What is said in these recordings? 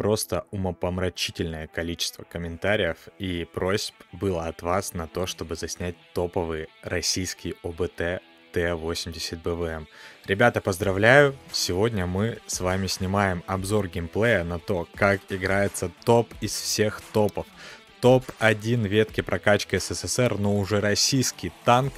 просто умопомрачительное количество комментариев и просьб было от вас на то, чтобы заснять топовый российский ОБТ Т-80 БВМ. Ребята, поздравляю! Сегодня мы с вами снимаем обзор геймплея на то, как играется топ из всех топов. Топ-1 ветки прокачки СССР, но уже российский танк,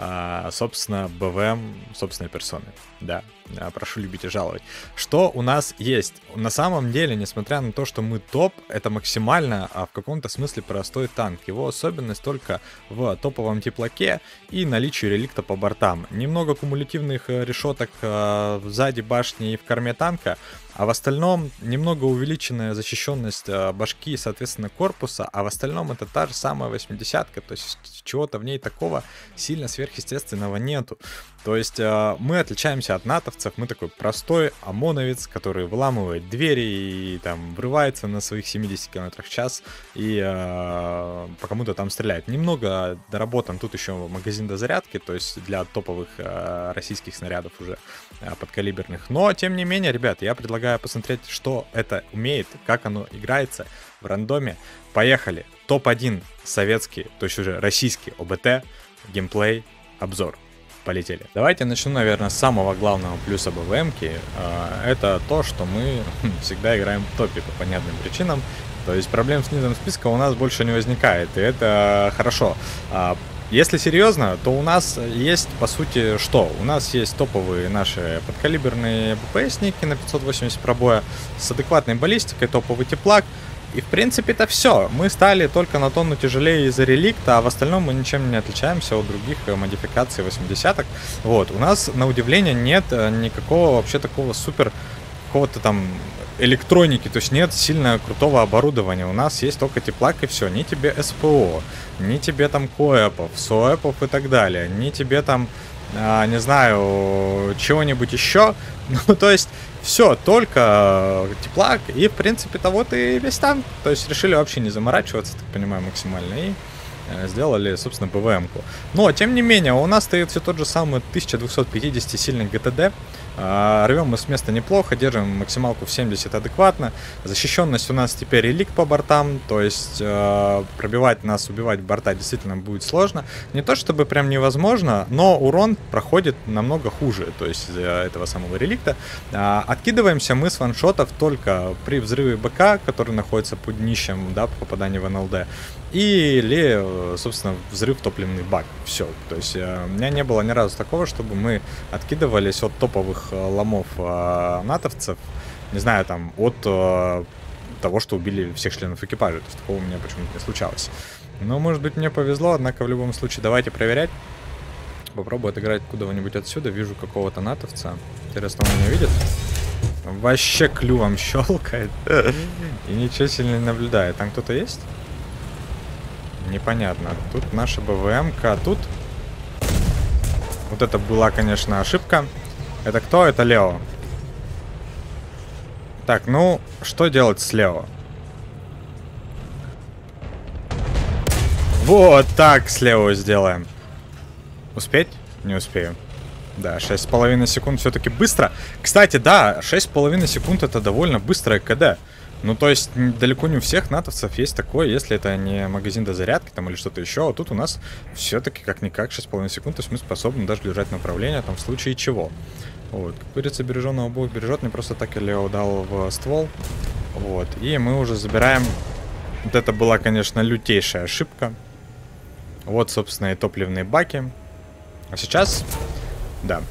а, собственно, БВМ собственной персоны. Да, а, прошу любить и жаловать. Что у нас есть? На самом деле, несмотря на то, что мы топ, это максимально а в каком-то смысле простой танк. Его особенность только в топовом теплаке и наличии реликта по бортам. Немного кумулятивных э, решеток э, сзади башни и в корме танка, а в остальном немного увеличенная защищенность э, башки и, соответственно, корпуса, а в остальном это та же самая 80-ка, то есть чего-то в ней такого сильно сверхъестественного нету. То есть э, мы отличаемся от натовцев, мы такой простой ОМОНовец, который выламывает двери и там врывается на своих 70 км в час и э, по кому-то там стреляет. Немного доработан тут еще магазин дозарядки, то есть для топовых э, российских снарядов уже э, подкалиберных. Но, тем не менее, ребят, я предлагаю предлагаю посмотреть, что это умеет, как оно играется в рандоме. Поехали. Топ-1 советский, то есть уже российский ОБТ, геймплей, обзор. Полетели. Давайте начну, наверное, с самого главного плюса БВМки. А, это то, что мы хм, всегда играем в топе по понятным причинам. То есть проблем с низом списка у нас больше не возникает, и это хорошо. Если серьезно, то у нас есть, по сути, что? У нас есть топовые наши подкалиберные БПСники на 580 пробоя с адекватной баллистикой, топовый теплак. И, в принципе, это все. Мы стали только на тонну тяжелее из-за реликта, а в остальном мы ничем не отличаемся от других э, модификаций 80-ок. Вот, у нас, на удивление, нет э, никакого вообще такого супер какого-то там электроники, то есть нет сильно крутого оборудования. У нас есть только теплак и все. Ни тебе СПО, ни тебе там коэпов, соэпов и так далее, ни тебе там, а, не знаю, чего-нибудь еще. Ну, то есть все, только теплак и, в принципе, того ты весь там. То есть решили вообще не заморачиваться, так понимаю, максимально. И э, сделали, собственно, ПВМ-ку. Но, тем не менее, у нас стоит все тот же самый 1250 сильный ГТД. А, рвем мы с места неплохо, держим максималку в 70 адекватно. Защищенность у нас теперь релик по бортам, то есть э, пробивать нас, убивать борта действительно будет сложно. Не то чтобы прям невозможно, но урон проходит намного хуже, то есть из-за этого самого реликта. Э, откидываемся мы с ваншотов только при взрыве БК, который находится под днищем, да, по попаданию в НЛД. Или, собственно, взрыв топливный бак. Все. То есть э, у меня не было ни разу такого, чтобы мы откидывались от топовых э, ломов э, натовцев, не знаю, там, от того, что убили всех членов экипажа. То есть такого у меня почему-то не случалось. Но, может быть, мне повезло, однако в любом случае давайте проверять. Попробую отыграть куда-нибудь отсюда. Вижу какого-то натовца. Интересно, он меня видит? Вообще клювом щелкает. И ничего сильно не наблюдает. Там кто-то есть? Непонятно. Тут наша БВМ-ка, а тут... Вот это была, конечно, ошибка. Это кто? Это Лео. Так, ну, что делать с Лео? Вот так с Лео сделаем. Успеть? Не успею. Да, 6,5 секунд все-таки быстро. Кстати, да, 6,5 секунд это довольно быстрое КД. Ну, то есть, далеко не у всех натовцев есть такое, если это не магазин до зарядки там или что-то еще. А тут у нас все-таки как-никак 6,5 секунд, то есть мы способны даже держать направление там в случае чего. Вот, как говорится, береженного Бог бережет, не просто так или удал в ствол. Вот, и мы уже забираем... Вот это была, конечно, лютейшая ошибка. Вот, собственно, и топливные баки. А сейчас... Да,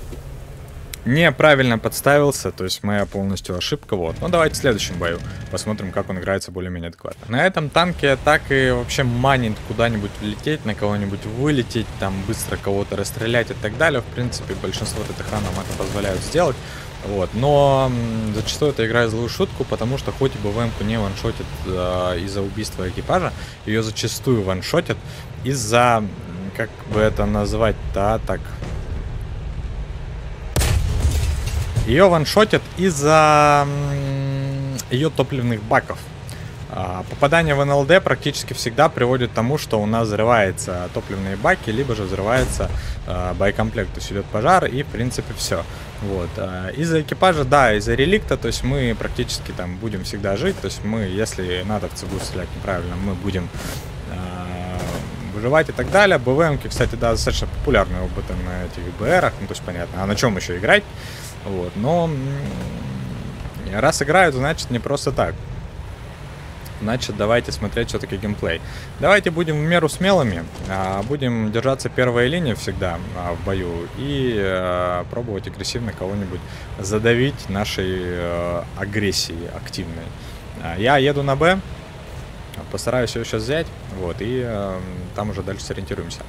неправильно подставился, то есть моя полностью ошибка, вот. Ну, давайте в следующем бою посмотрим, как он играется более-менее адекватно. На этом танке так и вообще манит куда-нибудь влететь, на кого-нибудь вылететь, там быстро кого-то расстрелять и так далее. В принципе, большинство ТТХ нам это позволяют сделать. Вот, но зачастую это играет злую шутку, потому что хоть и БВМ-ку не ваншотит э, из-за убийства экипажа, ее зачастую ваншотят из-за, как бы это назвать-то, так, ее ваншотят из-за ее топливных баков. А, попадание в НЛД практически всегда приводит к тому, что у нас взрываются топливные баки, либо же взрывается э, боекомплект, то есть идет пожар, и в принципе все. Вот. А, из-за экипажа, да, из-за реликта, то есть мы практически там будем всегда жить, то есть мы, если надо в ЦГУ стрелять неправильно, мы будем э, выживать и так далее. БВМки, кстати, да, достаточно популярные опыты на этих БРах, ну то есть понятно, а на чем еще играть? Вот, но раз играют, значит не просто так. Значит, давайте смотреть все-таки геймплей. Давайте будем в меру смелыми, а, будем держаться первой линии всегда а, в бою и а, пробовать агрессивно кого-нибудь задавить нашей агрессией активной. Я еду на Б, постараюсь ее сейчас взять, вот, и там уже дальше сориентируемся.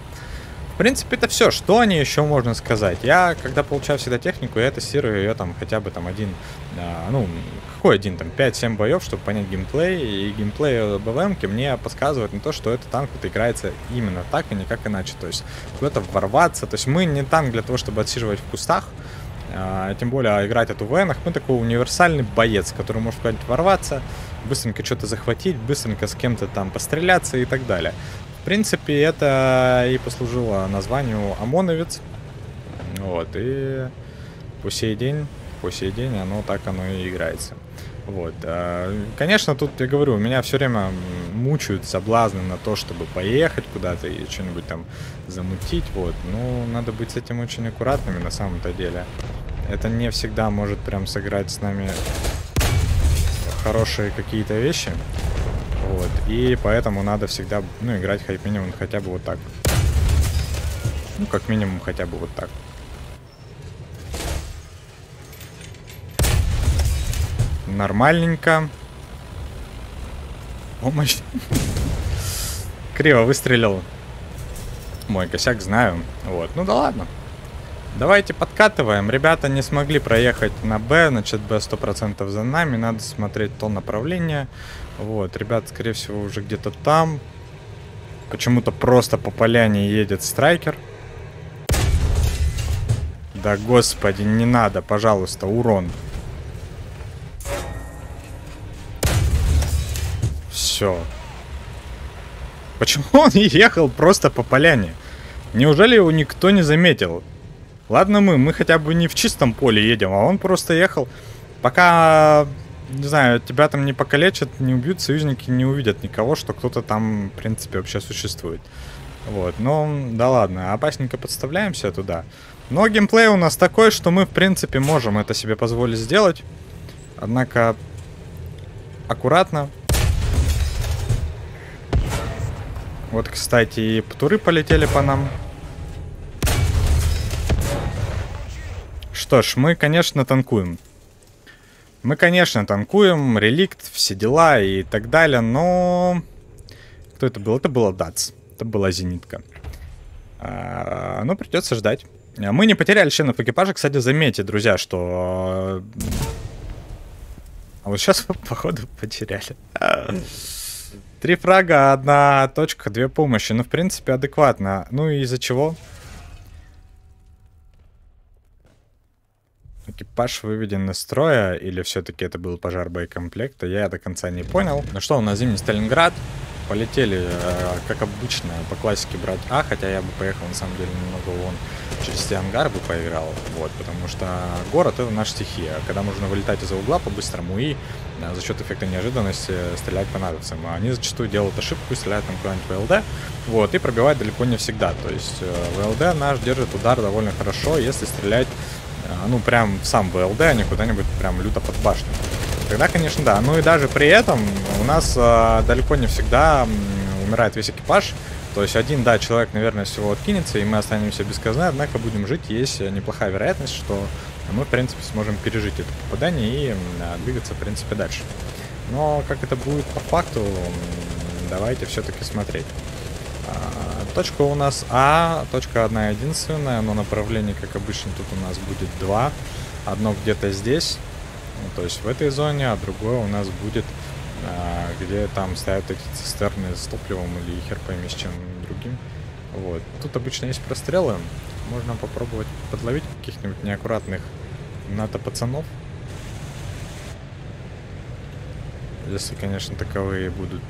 В принципе, это все. Что они еще можно сказать? Я, когда получаю всегда технику, я тестирую ее там хотя бы там один, а, ну, какой один, там 5-7 боев, чтобы понять геймплей. И геймплей БВМки мне подсказывает на то, что этот танк вот играется именно так и никак иначе. То есть куда-то ворваться. То есть мы не танк для того, чтобы отсиживать в кустах, а, тем более играть эту ВНах. Мы такой универсальный боец, который может куда-нибудь ворваться, быстренько что-то захватить, быстренько с кем-то там постреляться и так далее. Принципе, это и послужило названию ОМОНовец. Вот, и по сей день, по сей день оно так оно и играется. Вот. А, конечно, тут я говорю, меня все время мучают соблазны на то, чтобы поехать куда-то и что-нибудь там замутить. Вот. Ну, надо быть с этим очень аккуратными на самом-то деле. Это не всегда может прям сыграть с нами хорошие какие-то вещи. Вот. И поэтому надо всегда, ну, играть как минимум хотя бы вот так. Ну, как минимум хотя бы вот так. Нормальненько. Помощь. Криво выстрелил. Мой косяк знаю. Вот. Ну да ладно. Давайте подкатываем. Ребята не смогли проехать на Б, значит Б 100% за нами. Надо смотреть то направление. Вот, ребят, скорее всего, уже где-то там. Почему-то просто по поляне едет страйкер. Да господи, не надо, пожалуйста, урон. Все. Почему он ехал просто по поляне? Неужели его никто не заметил? Ладно мы, мы хотя бы не в чистом поле едем, а он просто ехал. Пока не знаю, тебя там не покалечат, не убьют, союзники не увидят никого, что кто-то там, в принципе, вообще существует. Вот, ну, да ладно, опасненько подставляемся туда. Но геймплей у нас такой, что мы, в принципе, можем это себе позволить сделать. Однако, аккуратно. Вот, кстати, и птуры полетели по нам. Что ж, мы, конечно, танкуем. Мы, конечно, танкуем, реликт, все дела и так далее, но... Кто это был? Это была ДАЦ. Это была зенитка. А, ну, придется ждать. Мы не потеряли членов экипажа. Кстати, заметьте, друзья, что... А вот сейчас, походу, потеряли. Три фрага, одна точка, две помощи. Ну, в принципе, адекватно. Ну, из-за чего? Экипаж выведен из строя, или все-таки это был пожар боекомплекта, я до конца не понял. Ну что, у нас зимний Сталинград. Полетели, э, как обычно, по классике брать А, хотя я бы поехал, на самом деле, немного вон через те ангар бы поиграл, вот, потому что город это наша стихия. Когда нужно вылетать из-за угла по-быстрому и э, за счет эффекта неожиданности стрелять по надовцам. Они зачастую делают ошибку и стреляют там куда-нибудь в ЛД, вот, и пробивают далеко не всегда. То есть э, ЛД наш держит удар довольно хорошо, если стрелять а, ну, прям в сам ВЛД, а не куда-нибудь прям люто под башню. Тогда, конечно, да. Ну и даже при этом у нас э, далеко не всегда умирает весь экипаж. То есть один, да, человек, наверное, всего откинется, и мы останемся без казны, однако будем жить. Есть неплохая вероятность, что мы, в принципе, сможем пережить это попадание и двигаться, в принципе, дальше. Но как это будет по факту, давайте все-таки смотреть. Точка у нас А, точка одна единственная, но направление, как обычно, тут у нас будет два. Одно где-то здесь, ну, то есть в этой зоне, а другое у нас будет, а, где там стоят эти цистерны с топливом или хер пойми с чем другим. Вот. Тут обычно есть прострелы, можно попробовать подловить каких-нибудь неаккуратных НАТО пацанов. Если, конечно, таковые будут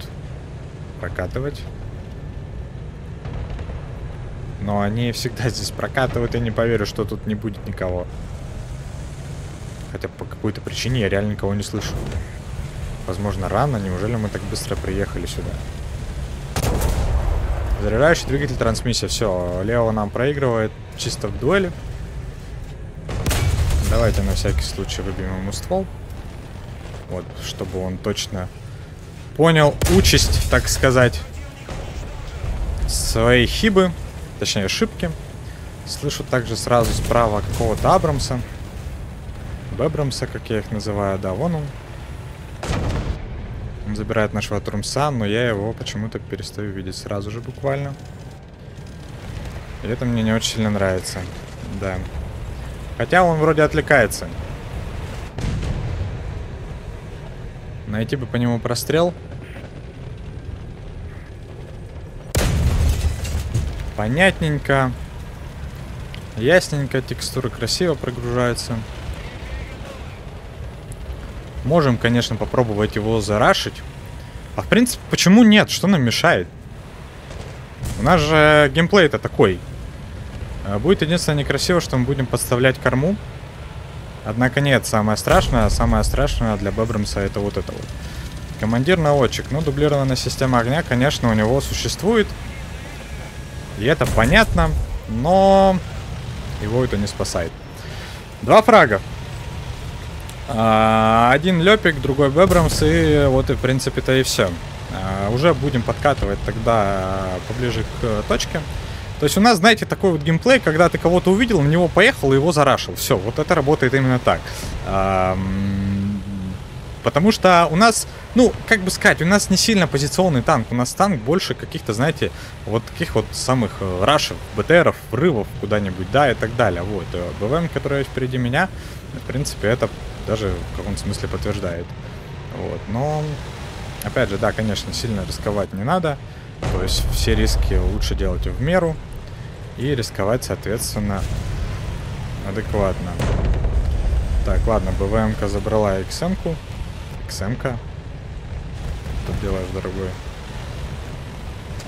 прокатывать. Но они всегда здесь прокатывают, я не поверю, что тут не будет никого. Хотя по какой-то причине я реально никого не слышу. Возможно, рано. Неужели мы так быстро приехали сюда? Заряжающий двигатель трансмиссия. Все, Лео нам проигрывает чисто в дуэли. Давайте на всякий случай выбьем ему ствол. Вот, чтобы он точно понял участь, так сказать, своей хибы, точнее ошибки. Слышу также сразу справа какого-то Абрамса. Бебрамса, как я их называю, да, вон он. Он забирает нашего Трумса, но я его почему-то перестаю видеть сразу же буквально. И это мне не очень сильно нравится. Да. Хотя он вроде отвлекается. Найти бы по нему прострел. Понятненько. Ясненько, текстуры красиво прогружаются. Можем, конечно, попробовать его зарашить. А в принципе, почему нет? Что нам мешает? У нас же геймплей-то такой. А, будет единственное некрасиво, что мы будем подставлять корму. Однако нет, самое страшное, самое страшное для Бебрамса это вот это вот. Командир-наводчик. Ну, дублированная система огня, конечно, у него существует. И это понятно, но его это не спасает. Два фрага. А, один Лепик, другой Бебрамс, и вот и в принципе-то и все. А, уже будем подкатывать тогда поближе к точке. То есть у нас, знаете, такой вот геймплей, когда ты кого-то увидел, в него поехал и его зарашил. Все, вот это работает именно так. Потому что у нас, ну, как бы сказать, у нас не сильно позиционный танк. У нас танк больше каких-то, знаете, вот таких вот самых э, рашев, БТРов, врывов куда-нибудь, да, и так далее. Вот. Э, БВМ, который впереди меня, в принципе, это даже в каком-то смысле подтверждает. Вот, но, опять же, да, конечно, сильно рисковать не надо. То есть все риски лучше делать в меру и рисковать, соответственно, адекватно. Так, ладно, БВМ-ка забрала XM-ку. XM-ка. Что делаешь, дорогой?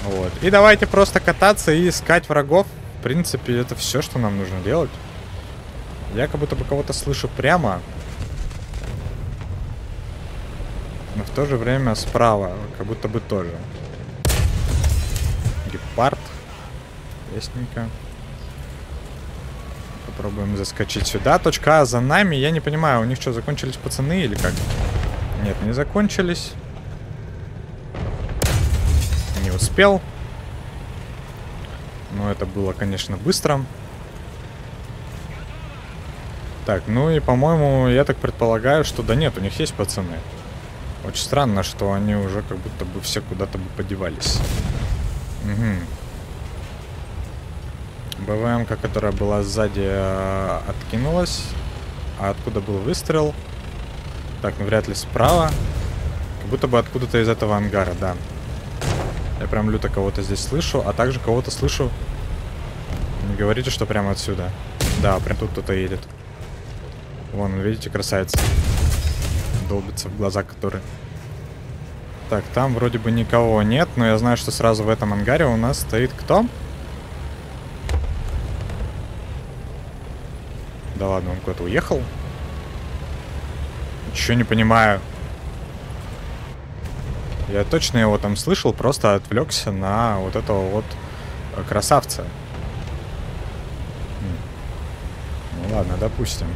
Вот. И давайте просто кататься и искать врагов. В принципе, это все, что нам нужно делать. Я как будто бы кого-то слышу прямо. Но в то же время справа, как будто бы тоже. Гепард. Ясненько. Попробуем заскочить сюда. Точка А за нами. Я не понимаю, у них что, закончились пацаны или как? Нет, не закончились. Не успел. Но это было, конечно, быстро. Так, ну и, по-моему, я так предполагаю, что да нет, у них есть пацаны. Очень странно, что они уже как будто бы все куда-то бы подевались. Угу. БВМ, которая была сзади, э, откинулась. А откуда был выстрел? Так, ну вряд ли справа. Как будто бы откуда-то из этого ангара, да. Я прям люто кого-то здесь слышу, а также кого-то слышу. Не говорите, что прямо отсюда. Да, прям тут кто-то едет. Вон, видите, красавица долбится в глаза, которые... Так, там вроде бы никого нет, но я знаю, что сразу в этом ангаре у нас стоит кто? Да ладно, он куда-то уехал. Ничего не понимаю. Я точно его там слышал, просто отвлекся на вот этого вот красавца. Ну ладно, допустим.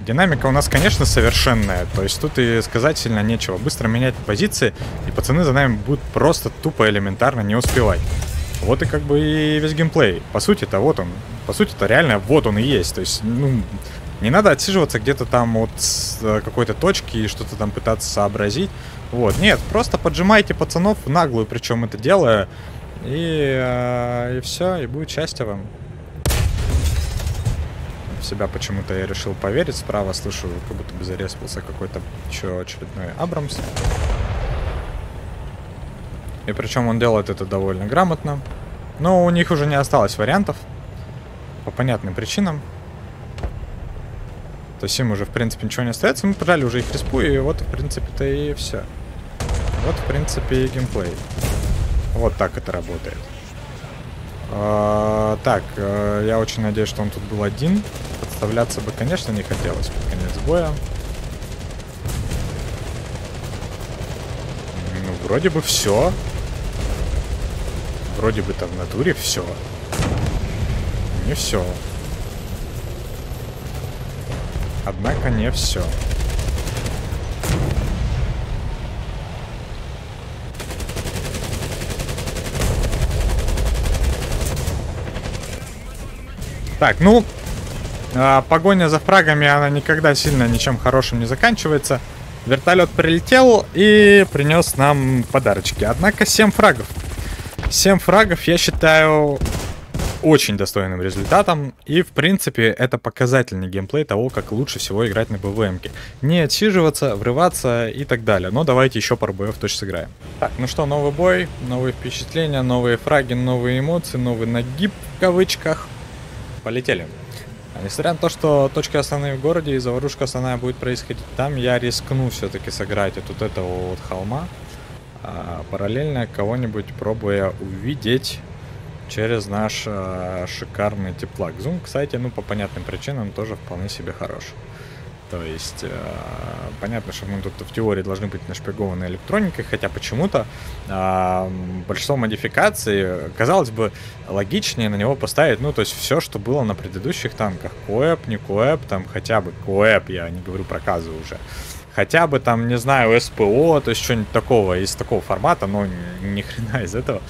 Динамика у нас, конечно, совершенная. То есть тут и сказать сильно нечего. Быстро менять позиции, и пацаны за нами будут просто тупо элементарно не успевать. Вот и как бы и весь геймплей. По сути-то вот он. По сути-то реально вот он и есть. То есть, ну, не надо отсиживаться где-то там от э, какой-то точки и что-то там пытаться сообразить. Вот, нет, просто поджимайте пацанов в наглую, причем это делая. И, э, и все, и будет счастье вам себя почему-то я решил поверить. Справа слышу, как будто бы зареспался какой-то еще очередной Абрамс. И причем он делает это довольно грамотно. Но у них уже не осталось вариантов. По понятным причинам. То есть им уже, в принципе, ничего не остается. Мы пожали уже их респу, и вот, в принципе-то и все. Вот, в принципе, и геймплей. Вот так это работает. А, так, а, я очень надеюсь, что он тут был один. Подставляться бы, конечно, не хотелось под конец боя. Ну, вроде бы все. Вроде бы-то в натуре все. Не все. Однако не все. Так, ну, э, погоня за фрагами, она никогда сильно ничем хорошим не заканчивается. Вертолет прилетел и принес нам подарочки. Однако 7 фрагов. 7 фрагов я считаю очень достойным результатом. И, в принципе, это показательный геймплей того, как лучше всего играть на БВМ. Не отсиживаться, врываться и так далее. Но давайте еще пару боев точно сыграем. Так, ну что, новый бой, новые впечатления, новые фраги, новые эмоции, новый нагиб в кавычках полетели. А несмотря на то, что точки основные в городе и заварушка основная будет происходить там, я рискну все-таки сыграть от вот этого вот холма. А, параллельно кого-нибудь пробуя увидеть через наш а, шикарный теплак. Зум, кстати, ну по понятным причинам тоже вполне себе хорош. То есть, э, понятно, что мы тут в теории должны быть нашпигованы электроникой, хотя почему-то э, большинство модификаций, казалось бы, логичнее на него поставить, ну, то есть все, что было на предыдущих танках. Коэп, не коэп, там хотя бы коэп, я не говорю про казы уже. Хотя бы там, не знаю, СПО, то есть что-нибудь такого, из такого формата, но ни хрена из этого.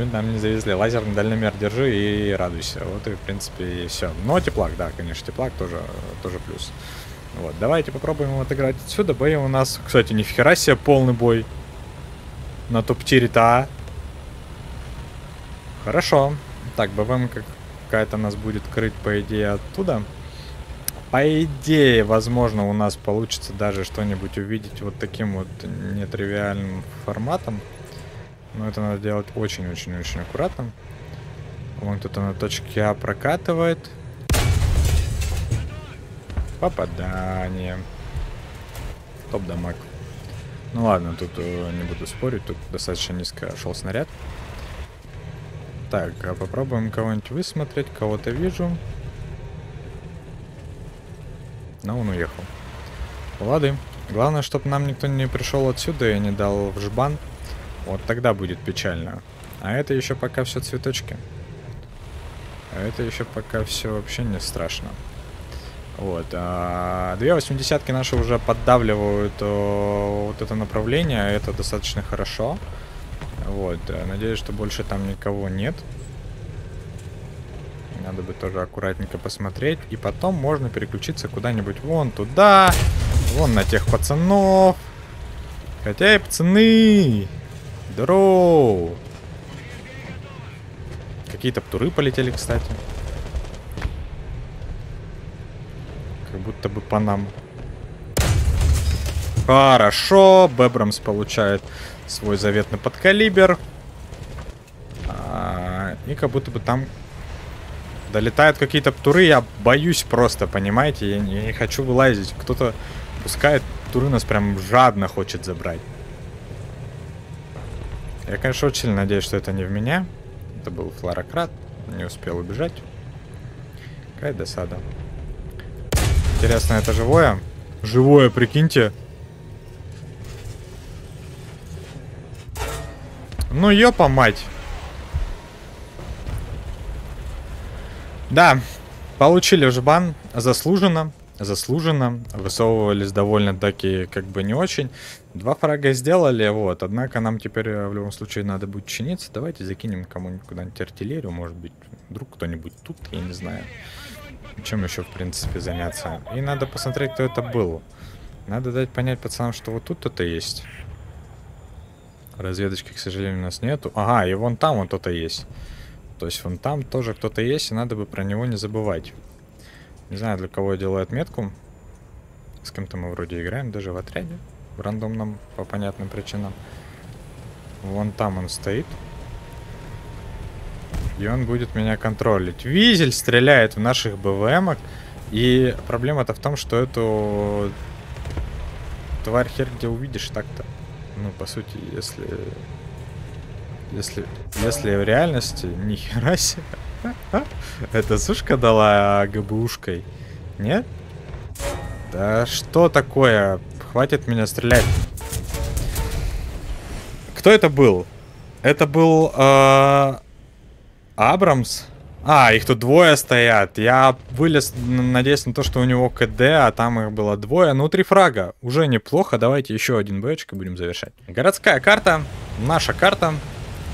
Почему нам не завезли? Лазерный дальномер держи и радуйся. Вот и, в принципе, и все. Но теплак, да, конечно, теплак тоже, тоже плюс. Вот, давайте попробуем отыграть отсюда. Бои у нас, кстати, нифига себе полный бой. На топ-тире-то. Хорошо. Так, БВМ какая-то нас будет крыть, по идее, оттуда. По идее, возможно, у нас получится даже что-нибудь увидеть вот таким вот нетривиальным форматом. Но это надо делать очень-очень-очень аккуратно. Вон кто-то на точке А прокатывает. Попадание. Топ-дамаг. Ну ладно, тут э, не буду спорить, тут достаточно низко шел снаряд. Так, а попробуем кого-нибудь высмотреть, кого-то вижу. Но он уехал. Лады. Главное, чтобы нам никто не пришел отсюда и не дал в жбан. Вот тогда будет печально. А это еще пока все цветочки. А это еще пока все вообще не страшно. Вот. А две восьмидесятки наши уже поддавливают о, вот это направление. Это достаточно хорошо. Вот. Э, надеюсь, что больше там никого нет. Надо бы тоже аккуратненько посмотреть. И потом можно переключиться куда-нибудь вон туда. Вон на тех пацанов. Хотя и пацаны. Здорово. Какие-то птуры полетели, кстати. Как будто бы по нам. Хорошо. Бебрамс получает свой заветный подкалибер. А, и как будто бы там долетают какие-то птуры. Я боюсь просто, понимаете? Я не, я не хочу вылазить. Кто-то пускает птуры, нас прям жадно хочет забрать. Я, конечно, очень надеюсь, что это не в меня. Это был флорократ. Не успел убежать. Какая досада. Интересно, это живое? Живое, прикиньте. Ну, ёпа мать. Да, получили жбан. Заслуженно. Заслуженно. Высовывались довольно-таки как бы не очень. Два фрага сделали, вот. Однако нам теперь э, в любом случае надо будет чиниться. Давайте закинем кому-нибудь куда-нибудь артиллерию. Может быть, вдруг кто-нибудь тут, я не знаю чем еще, в принципе, заняться. И надо посмотреть, кто это был. Надо дать понять пацанам, что вот тут кто-то есть. Разведочки, к сожалению, у нас нету. Ага, и вон там вон кто-то есть. То есть вон там тоже кто-то есть, и надо бы про него не забывать. Не знаю, для кого я делаю отметку. С кем-то мы вроде играем, даже в отряде. В рандомном, по понятным причинам. Вон там он стоит. И он будет меня контролить. Визель стреляет в наших БВМок. И проблема-то в том, что эту тварь хер где увидишь так-то. Ну, по сути, если... Если, если в реальности, ни хера себе. Это сушка дала ГБУшкой? Нет? Да что такое? Хватит меня стрелять. Кто это был? Это был э, Абрамс. А, их тут двое стоят. Я вылез, надеясь на то, что у него КД, а там их было двое. Ну, три фрага. Уже неплохо. Давайте еще один бэчик и будем завершать. Городская карта. Наша карта.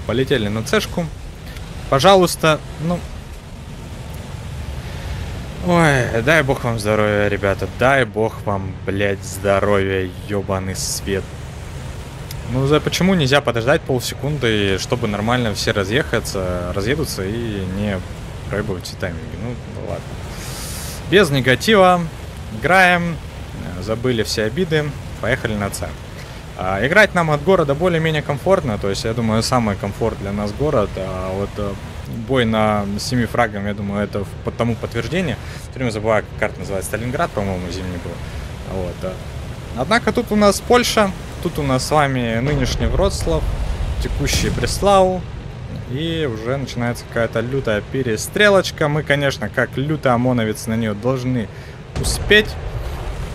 Полетели на цешку. Пожалуйста, ну... Ой, дай бог вам здоровья, ребята. Дай бог вам, блядь, здоровья, ебаный свет. Ну, за почему нельзя подождать полсекунды, чтобы нормально все разъехаться, разъедутся и не проебывать все тайминги? Ну, ну ладно. Без негатива. Играем. Забыли все обиды. Поехали на С. А, играть нам от города более-менее комфортно. То есть, я думаю, самый комфорт для нас город. А вот э, бой на семи фрагам, я думаю, это по тому подтверждение. Все время забываю, как карта называется. Сталинград, по-моему, зимний был. Вот. Однако тут у нас Польша. Тут у нас с вами нынешний Вроцлав, текущий Бреслау. И уже начинается какая-то лютая перестрелочка. Мы, конечно, как лютый ОМОНовец на нее должны успеть.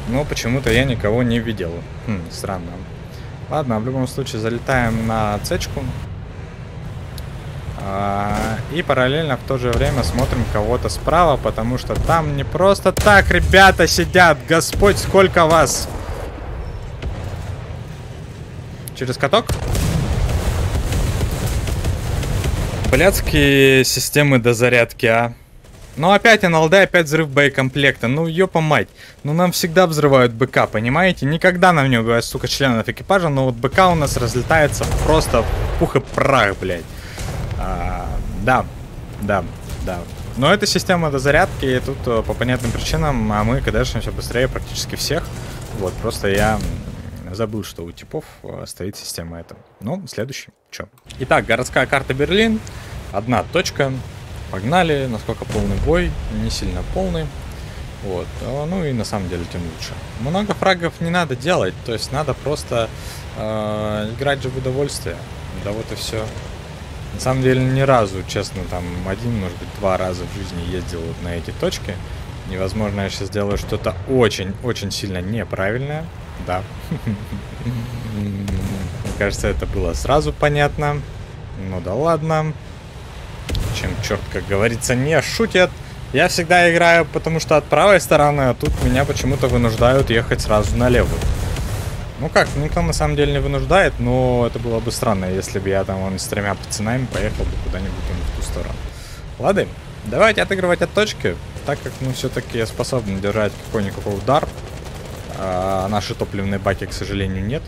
Но почему-то я никого не видел. Хм, странно. Ладно, в любом случае залетаем на цечку. А, и параллельно в то же время смотрим кого-то справа, потому что там не просто так ребята сидят. Господь, сколько вас! Через каток? Блядские системы дозарядки, а. Ну опять НЛД, опять взрыв боекомплекта. Ну ёпа мать. Ну нам всегда взрывают БК, понимаете? Никогда нам не убивают, сука, членов экипажа, но вот БК у нас разлетается просто в пух и прах, блядь. А, да, да, да. Но это система дозарядки, и тут э, по понятным причинам, а мы, все быстрее практически всех. Вот, просто я Забыл, что у типов э, стоит система эта. Ну, следующий. Чё? Итак, городская карта Берлин. Одна точка. Погнали. Насколько полный бой? Не сильно полный. Вот. А, ну и на самом деле тем лучше. Много фрагов не надо делать. То есть надо просто э, играть же в удовольствие. Да вот и все. На самом деле ни разу, честно, там один, может быть, два раза в жизни ездил вот на эти точки. Невозможно, я сейчас сделаю что-то очень-очень сильно неправильное. Да. Мне кажется, это было сразу понятно. Ну да ладно. Чем черт, как говорится, не шутит. Я всегда играю, потому что от правой стороны, а тут меня почему-то вынуждают ехать сразу на левую. Ну как, никто на самом деле не вынуждает, но это было бы странно, если бы я там вон, с тремя пацанами поехал бы куда-нибудь в ту сторону. Ладно, давайте отыгрывать от точки, так как мы все-таки способны держать какой-никакой удар а наши топливные баки, к сожалению, нет,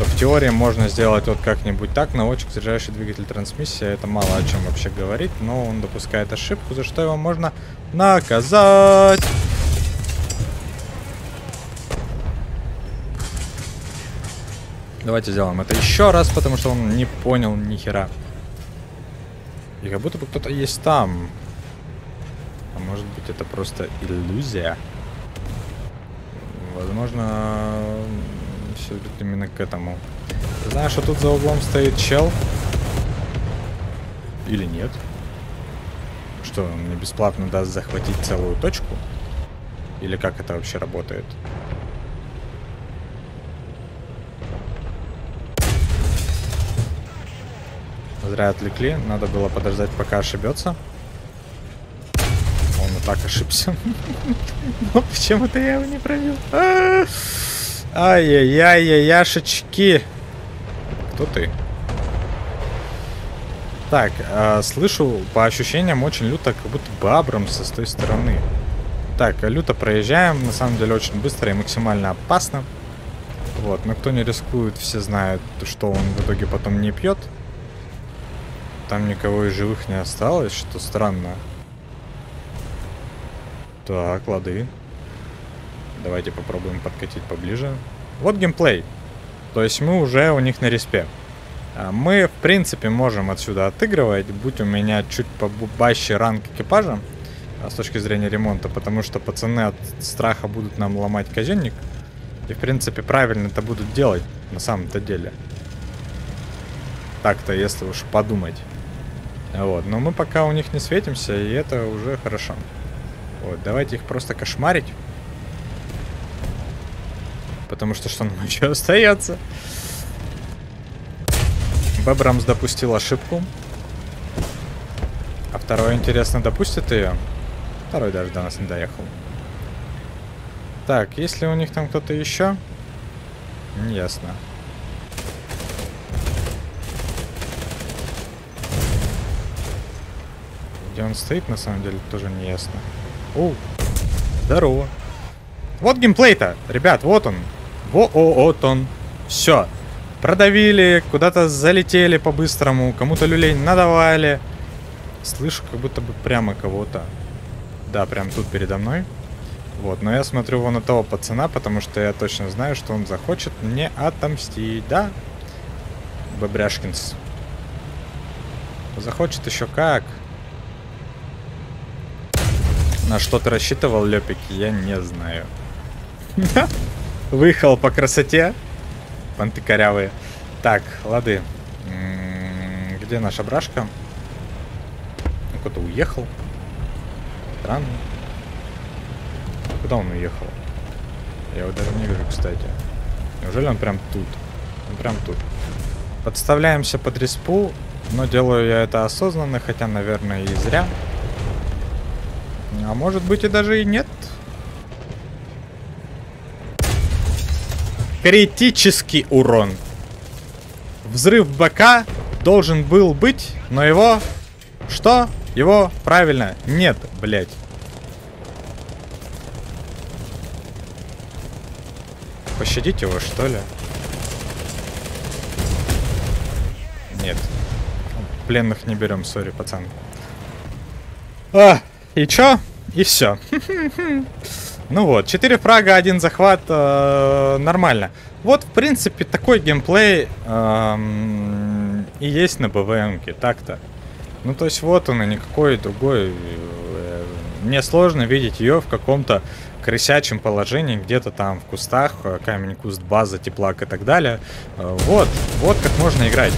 то в теории можно сделать вот как-нибудь так. Наводчик, заряжающий двигатель трансмиссии, это мало о чем вообще говорит, но он допускает ошибку, за что его можно наказать. Давайте сделаем это еще раз, потому что он не понял ни хера. И как будто бы кто-то есть там. А может быть это просто иллюзия? Возможно, все идет именно к этому. Знаешь, что тут за углом стоит чел? Или нет? Что, он мне бесплатно даст захватить целую точку? Или как это вообще работает? Зря отвлекли. Надо было подождать, пока ошибется так ошибся. Но почему-то я его не пробил. А! Ай-яй-яй-яшечки. Кто ты? Так, э, слышу по ощущениям очень люто, как будто бы Абрамса с той стороны. Так, люто проезжаем, на самом деле очень быстро и максимально опасно. Вот, но кто не рискует, все знают, что он в итоге потом не пьет. Там никого из живых не осталось, что странно. Так, лады. Давайте попробуем подкатить поближе. Вот геймплей. То есть мы уже у них на респе. А, мы, в принципе, можем отсюда отыгрывать, будь у меня чуть побаще ранг экипажа. а с точки зрения ремонта, потому что пацаны от страха будут нам ломать казенник. И, в принципе, правильно это будут делать на самом-то деле. Так-то, если уж подумать. Вот, но мы пока у них не светимся, и это уже хорошо. Вот, давайте их просто кошмарить. Потому что что нам еще остается? Бэбрамс допустил ошибку. А второй, интересно, допустит ее? Второй даже до нас не доехал. Так, если у них там кто-то еще? Ясно. Где он стоит, на самом деле, тоже не ясно. О, здорово. Вот геймплей-то, ребят, вот он. Во, о, вот он. Все. Продавили, куда-то залетели по-быстрому, кому-то люлей надавали. Слышу, как будто бы прямо кого-то. Да, прям тут передо мной. Вот, но я смотрю вон на того пацана, потому что я точно знаю, что он захочет мне отомстить, да? Бобряшкинс. Захочет еще как. На что ты рассчитывал, Лепик, я не знаю. Выехал по красоте. Понты корявые. Так, лады. Где наша брашка? Ну, кто-то уехал. Странно. Куда он уехал? Я его даже не вижу, кстати. Неужели он прям тут? Он прям тут. Подставляемся под респу, но делаю я это осознанно, хотя, наверное, и зря. А может быть и даже и нет. Критический урон. Взрыв БК должен был быть, но его... Что? Его правильно нет, блядь. Пощадить его, что ли? Нет. Пленных не берем, сори, пацан. А, и чё? И все. Ну вот, 4 фрага, один захват, э, нормально. Вот, в принципе, такой геймплей э, и есть на БВМке, так-то. Ну, то есть вот он, и никакой другой. Э, мне сложно видеть ее в каком-то крысячем положении, где-то там в кустах, э, камень, куст, база, теплак и так далее. Э, вот, вот как можно играть.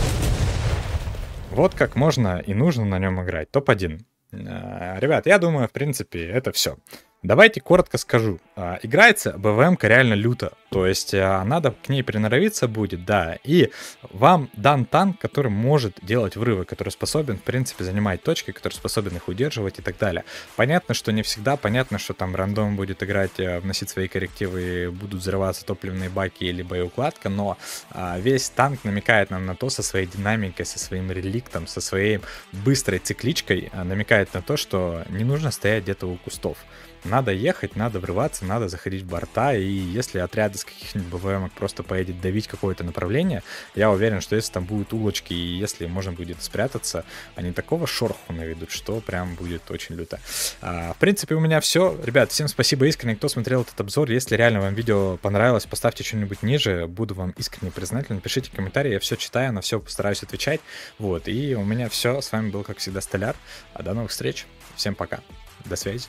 Вот как можно и нужно на нем играть. Топ-1. Э, ребят, я думаю, в принципе, это все. Давайте коротко скажу. А, играется БВМ реально люто. То есть а, надо к ней приноровиться будет, да. И вам дан танк, который может делать врывы, который способен, в принципе, занимать точки, который способен их удерживать и так далее. Понятно, что не всегда, понятно, что там рандом будет играть, э, вносить свои коррективы, будут взрываться топливные баки или боеукладка, но а, весь танк намекает нам на то со своей динамикой, со своим реликтом, со своей быстрой цикличкой, намекает на то, что не нужно стоять где-то у кустов. Надо ехать, надо врываться, надо заходить в борта, и если отряд из каких-нибудь БВМ просто поедет давить какое-то направление, я уверен, что если там будут улочки, и если можно будет спрятаться, они такого шорху наведут, что прям будет очень люто. А, в принципе, у меня все. Ребят, всем спасибо искренне, кто смотрел этот обзор. Если реально вам видео понравилось, поставьте что-нибудь ниже, буду вам искренне признателен. Пишите комментарии, я все читаю, на все постараюсь отвечать. Вот, и у меня все. С вами был, как всегда, Столяр. А до новых встреч. Всем пока. До связи.